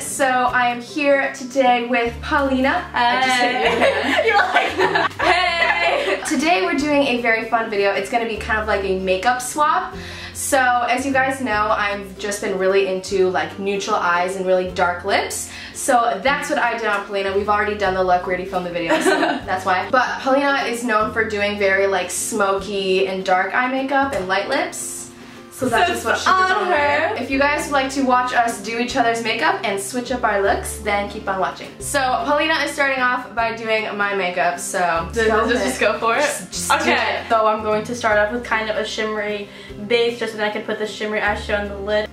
so I am here today with Polina. I just hit you again. You're like, hey! Today we're doing a very fun video. It's gonna be kind of like a makeup swap. So as you guys know, I've just been really into like neutral eyes and really dark lips. So that's what I did on Polina. We've already done the look, we already filmed the video, so that's why. But Polina is known for doing very like smoky and dark eye makeup and light lips. So that's So just what she did on her. her. If you guys would like to watch us do each other's makeup and switch up our looks, then keep on watching. So Polina is starting off by doing my makeup, so Does go this just go for it? Just- just okay, it. so I'm going to start off with kind of a shimmery base just so that I can put the shimmery eyeshadow on the lid.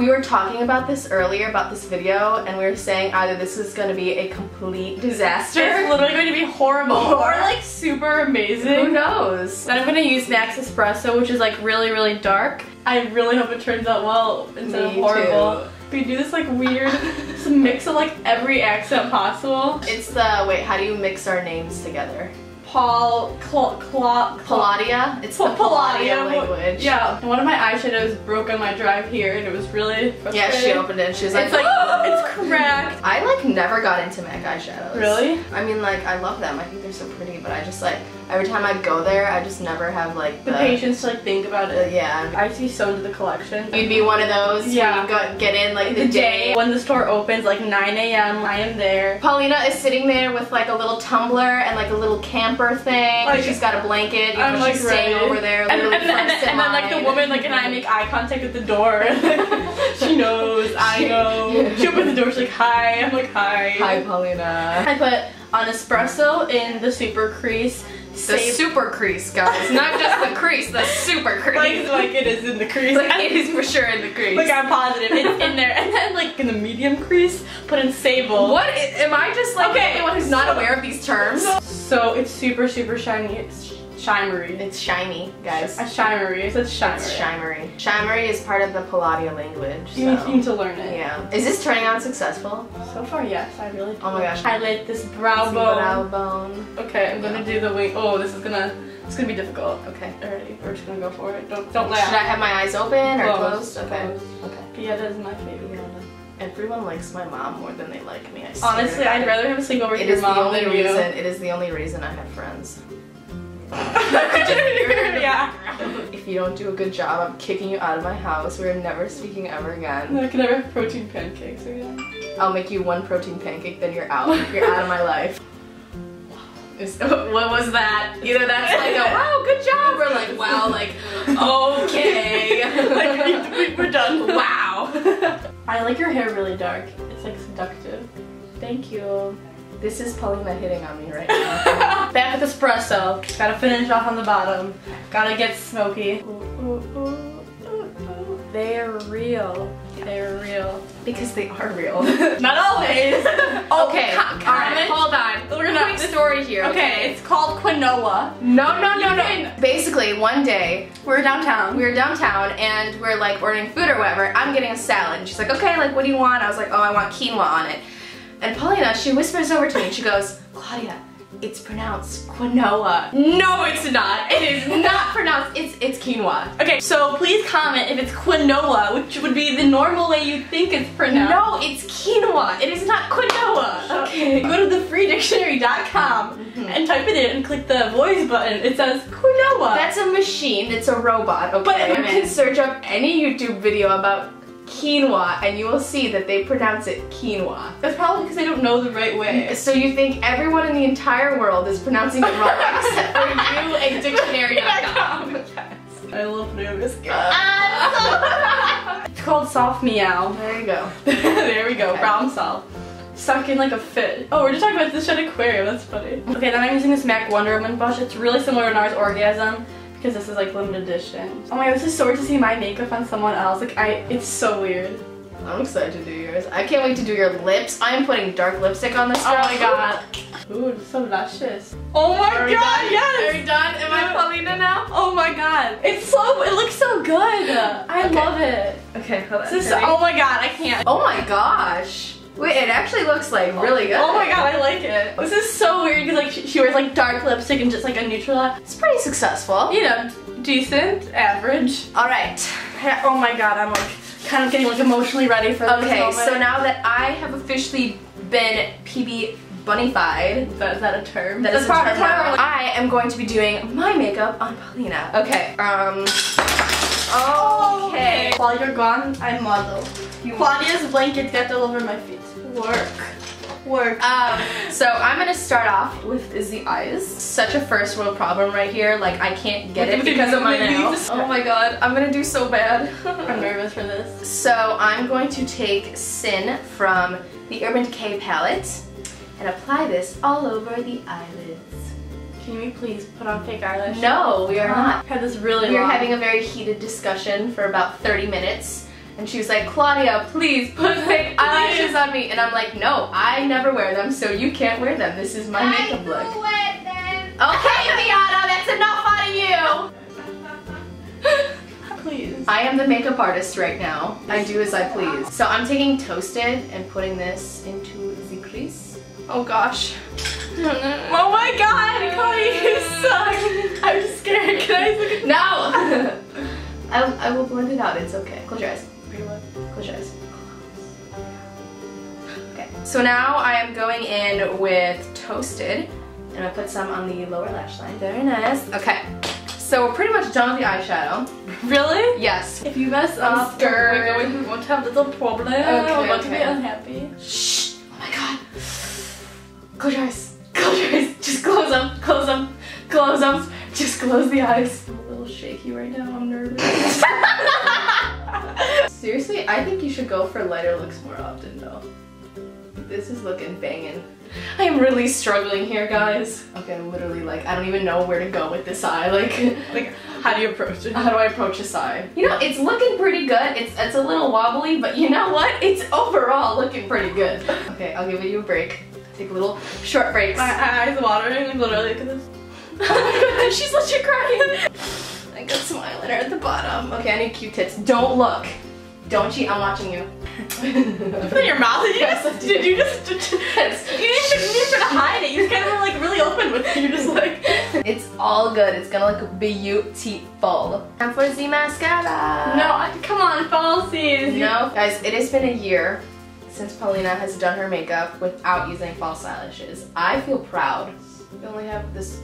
Ooh. We were talking about this earlier about this video, and we were saying either this is going to be a complete disaster. It's literally going to be horrible Or- or like super amazing. Who knows? Then I'm going to use MAC Espresso, which is like really, really dark. I really hope it turns out well instead of horrible. too. We do this like weird mix of like every accent possible. It's the wait. How do you mix our names together? Paul, Cla, Cla, Palladia. It's the Pa- Palladia Palladia, language. Yeah, and one of my eyeshadows broke on my drive here, and it was really Yeah. She opened it. and She was like, It's like it's cracked. I like never got into MAC eyeshadows. Really? I mean, like I love them. I think they're so pretty, but I just like every time I go there, I just never have like The the, patience to like think about the- it. yeah. I see so into the collection. You'd be one of those. Yeah. Go, get in like the day when the store opens, like 9 a.m. I am there. Polina is sitting there with like a little tumbler and like a little camper thing. Like, she's got a blanket. You know, I'm like she's staying over there. and, and, and, and, then like the woman like and I make eye contact at the door. she knows, I know. She opens the door, she's like, hi. I'm like, hi. Hi, Polina. I put on espresso in the super crease. The Save- super crease, guys. Not just the crease, the super crease. like, like it is in the crease. Like, it is for sure in the crease. Like I'm positive, it's in there. And then like in the medium crease, put in sable. what? Am I just like Okay, anyone only one who's not aware of these terms? So it's super, super shiny. It's shimery. It's shiny, guys. A shimery. It says shimery. It's shimery. Shimery is part of the Palladia language. You, need, you need to learn it. Yeah. Is this turning out successful? So far, yes. I really. Oh my gosh. Highlight this brow bone. Brow bone. Okay, I'm gonna do the wing. Oh, this is gonna. It's gonna be difficult. Okay. Alrighty, we're just gonna go for it. Don't don't laugh. Should I have my eyes open or Closed, closed? Okay. closed. Okay. Pieta is my favorite. Everyone likes my mom more than they like me. I Honestly, I'd rather have a sleepover with It your is the mom only than reason. you. It is the only reason I have friends. yeah. If you don't do a good job, I'm kicking you out of my house. We're never speaking ever again. I can never have protein pancakes again. I'll make you one protein pancake, then you're out. You're out of my life. Is- What was that? Either that's like a wow, good job, or like wow, like okay. like we, we, we're done. wow. I like your hair really dark. It's like seductive. Thank you. This is Polina hitting on me right now. Back with espresso. Gotta finish off on the bottom. Gotta get smoky. They're real. They're real. because they are real. Not always. Oh, okay, co- alright, hold on. We're gonna not- Quick story here. Okay, it's called quinoa. No, no, no, no. Basically, one day We're downtown. we were downtown and we're like ordering food or whatever. I'm getting a salad. And she's like, okay, like what do you want? I was like, oh, I want quinoa on it. And Polina, she whispers over to me and she goes, Claudia, it's pronounced quinoa. No, it's not. It is not pronounced. It's it's quinoa. Okay, so please comment if it's quinoa, which would be the normal way you think it's pronounced. No, it's quinoa. It is not quinoa. Okay. Go to thefreedictionary.com mm-hmm. and type it in and click the voice button. It says quinoa. That's a machine. It's a robot. Okay. But- you can search up any YouTube video about quinoa and you will see that they pronounce it quinoa. That's probably because they don't know the right way. So you think everyone in the entire world is pronouncing it wrong except for you and dictionary.com. yes. I love nervous Ah, It's called soft meow. there you go. there we go, Okay. problem solved. Stuck in like a fit. Oh, we're just talking about this Shedd Aquarium. That's funny. Okay, then I'm using this MAC Wonder Woman brush. It's really similar to NARS Orgasm because this is like limited edition. Oh my god, this is so weird to see my makeup on someone else. Like I, it's so weird. I'm excited to do yours. I can't wait to do your lips. I am putting dark lipstick on this Oh my god. Ooh, it's so luscious. Oh my Are god, done? yes! Are we done? Am I Polina now? Oh my god. It's so, it looks so good. I Okay. love it. Okay, hold on. This is, oh my god, I can't. Oh my gosh. Wait, it actually looks like really good. Oh my god, I like it. This is so weird because like she, she wears like dark lipstick and just like a neutral eye. It's pretty successful. You know, decent, average. All right. Oh my god, I'm like kind of getting like emotionally ready for this Okay, moment. so now that I have officially been PB bunnified, That, is that a term? that is That's a part- term part now, I am going to be doing my makeup on Polina. Okay, um, okay. While you're gone, I model. You Claudia's blanket got all over my feet. Work. Work. Um, so I'm gonna start off with is the eyes. Such a first world problem right here. Like I can't get it because of my nails. Oh my god, I'm gonna do so bad. I'm nervous for this. So I'm going to take Sin from the Urban Decay palette and apply this all over the eyelids. Can you please put on fake eyelash? No, we are not. I've had this really We were long. having a very heated discussion for about 30 minutes. And she was like, Claudia, please put fake eyelashes on me. And I'm like, no, I never wear them, so you can't wear them. This is my makeup look. Okay, Viana, that's enough out of you. Please. I am the makeup artist right now. I do as I please. So I'm taking Toasted and putting this into the crease. Oh gosh. Oh my god, Claudia, you suck. I'm scared. Can I look at No! I, I will blend it out, it's okay. Close your eyes. Close your eyes. Okay, so now I am going in with Toasted. And I put some on the lower lash line. Very nice. Okay, so we're pretty much done with the eyeshadow. Really? Yes. If you mess I'm up, scared. we're going, we won't have little problem. Okay, we're going to be unhappy. Shh! Oh my god. Close your eyes. Close your eyes. Just close them. Close them. Close them. Just close the eyes. I'm a little shaky right now. I'm nervous. Seriously, I think you should go for lighter looks more often though. This is looking banging. I am really struggling here, guys. Okay, I'm literally like, I don't even know where to go with this eye. Like, Like, how do you approach it? how do I approach this eye? You know, it's looking pretty good. It's it's a little wobbly, but you know what? It's overall looking pretty good. Okay, I'll give you a break. Take a little short breaks. My eyes watering, literally, because oh She's legit crying. I got some eyeliner at the bottom. Okay, I need Q-tips. Don't look. Don't cheat. I'm watching you. Put in your mouth. Did you Yes, just, did. did you just, did you didn't even, you even hide it. You just kind of like really open with it. You're just like, It's all good. It's gonna look beautiful. Time for the mascara. no, come on, falsies. No, guys, it has been a year since Polina has done her makeup without using false eyelashes. I feel proud. We only have this.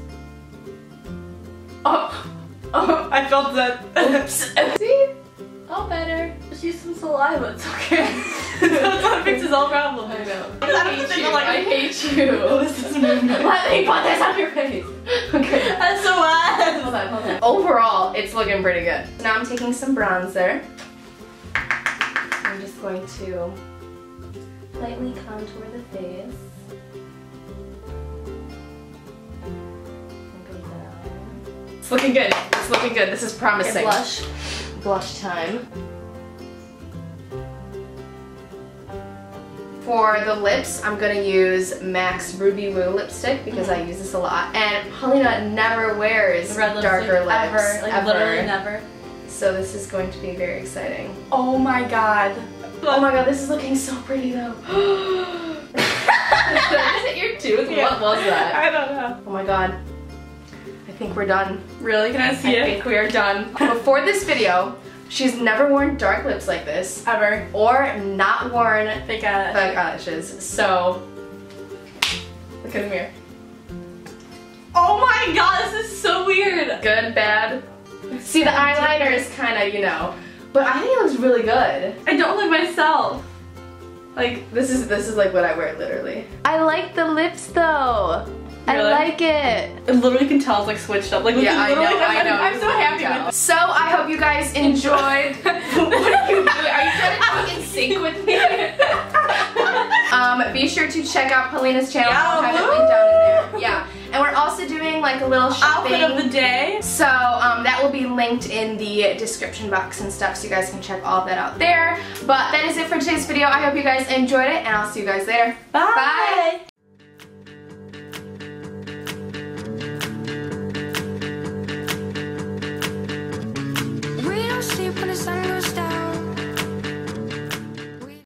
Oh, oh, I felt that. See? All better. Just use some saliva. It's okay. That's what fixes all problems. I know. I hate you. I hate you. This is movement. Let me put this on your face. Okay. That's so bad. Hold on, hold on. Overall, it's looking pretty good. Now I'm taking some bronzer. I'm just going to lightly contour the face. It's looking good. It's looking good. This is promising. blush. Blush time. For the lips, I'm gonna use MAC's Ruby Woo lipstick because I use this a lot. And Polina never wears Red darker lips. ever. Like ever. literally never. So this is going to be very exciting. Oh my god. Oh my god, this is looking so pretty though. is it your tooth? What was that? I don't know. Oh my god. I think we're done. Really? Can I I see it? think we are done. Before this video, she's never worn dark lips like this Ever. or not worn Fake eyelash. fake eyelashes. So, look in the mirror. Oh my god, this is so weird. Good, bad. See, the eyeliner is kind of, you know, but I think it looks really good. I don't look myself. Like this is this is like what I wear literally. I like the lips though. I Really? like it. I literally can tell it's like switched up. Like Yeah, I know, literally, I I'm. I'm so happy with So I hope you guys enjoyed. what are you doing? Are you trying to talk in sync with me? um, be sure to check out Polina's channel. Yeah, I'll have it linked down in there. Yeah, and we're also doing like a little shopping. Outfit of the day. So um, that will be linked in the description box and stuff, so you guys can check all of that out there. But that is it for today's video. I hope you guys enjoyed it, and I'll see you guys later. Bye. Bye.